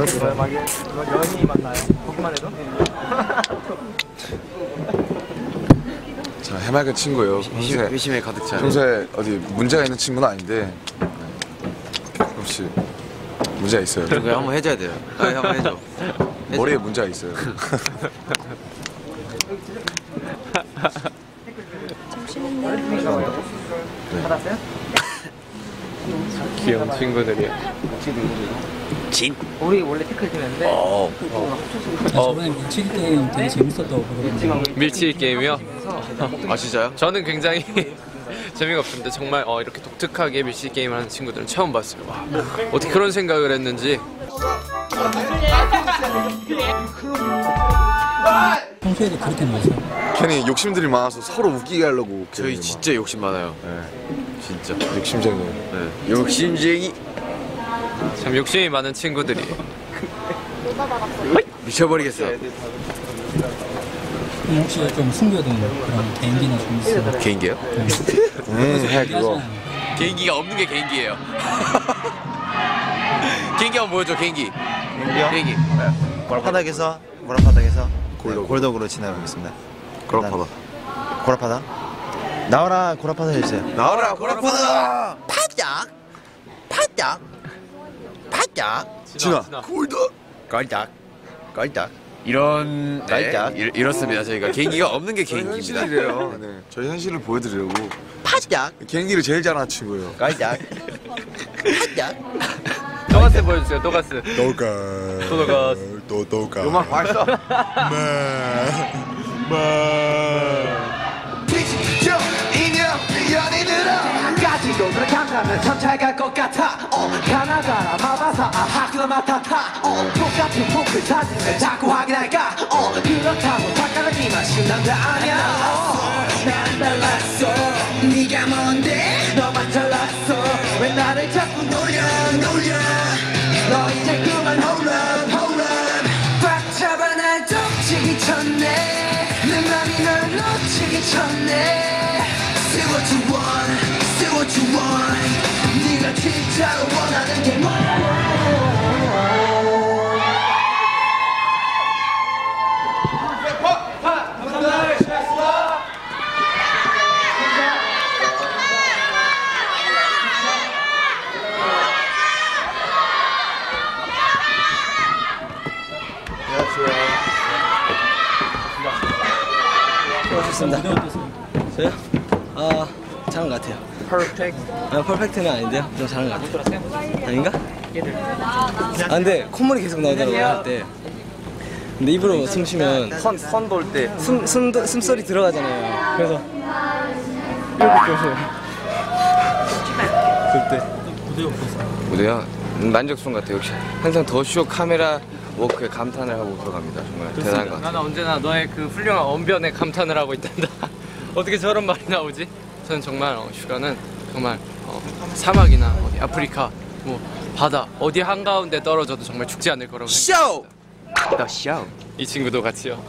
그렇죠. 막 연이 만나요. 보기만 해도. 자 해맑은 친구예요. 평소에, 의심에 가득 차요. 평소에 어디 문제가 있는 친구는 아닌데 혹시 문제가 있어요. 그거 한번 해줘야 돼요. 아, 한번 해줘. 머리에 문제가 있어요. 받았어요? 귀여운 친구들이야. 진. 우리 원래 태클 팀이었는데 어. 저번에 밀치기 게임 되게 재밌었다고 그러던데 밀치기 게임이요? 아 진짜요? 저는 굉장히 재미가 없습니다. 정말 어, 이렇게 독특하게 밀치기 게임을 하는 친구들은 처음 봤어요. 와, 어떻게 그런 생각을 했는지 평소에도 그렇게 노세요? 괜히 욕심들이 많아서 서로 웃기게 하려고 저희 진짜 욕심 많아요. 막, 진짜. 네, 욕심쟁이. 네. 욕심쟁이 참 욕심이 많은 친구들이 미쳐버리겠어요. 그럼 혹시 좀 숨겨둔 그런 개인기나 좀 있어요? 개인기요? 음 해 그거. 하잖아요. 개인기가 없는 게 개인기예요. 개인기 한번 보여줘 개인기. 개인기. 바닥에서 고라바닥에서 골덕. 골덕으로 지나가겠습니다. 그렇구나. 고라바닥 나와라 고라바닥 해주세요. 나와라 고라파다. 파짝 파짝 파짝 진아. 골덕. 걸작. 걸작. 이런 네, 걸작. 이, 이렇습니다 저희가 개인기가 없는 게 개인기입니다. 현실이래요. 네. 저희 현실을 보여드리려고 파짝 개인기를 제일 잘하는 친구예요. 걸작 파짝 또가스 보여주세요. 또가스. 도가. 도 도가. 음악 벌써. 까지도 그렇게 한다면 천천히 갈것 같아 어 가나다라 마마사 아 학교 맡아타 어 똑같은 포크 사진을 자꾸 확인할까? 어 그렇다고 닦아내기만 신난 게 아니야. 어, 난 달랐어 네가 뭔데? 너만 잘났어. 왜 나를 자꾸 놀려 놀려? 너 이제 그만 hold up hold up 꽉 잡아 날 덮치기 전에 내 맘이 널 놓치기 전에 Say what you want, say what you want 네가 진짜로 원하는 게 뭐야 무대 어땠어요? 저요? 아 잘한 것 같아요. 퍼펙트. 아 퍼펙트는 아닌데요. 좀 잘한 것 같아요. 아닌가? 아 근데 콧물이 계속 나오더라고요 할 때. 근데 입으로 숨 쉬면 선 선 돌 때. 숨, 숨, 숨소리 들어가잖아요. 그래서 이렇게 조심. 그때. 음, 만족스러운 것 같아요. 역시 항상 더쇼 카메라 워크에 감탄을 하고 들어갑니다. 정말 대단한 것 같아요. 나는 언제나 너의 그 훌륭한 언변에 감탄을 하고 있단다. 어떻게 저런 말이 나오지? 저는 정말 어, 슈가는 정말 어, 사막이나 어디 아프리카 뭐 바다 어디 한가운데 떨어져도 정말 죽지 않을 거라고 쇼! 생각합니다. 더 쇼. 이 친구도 같이요.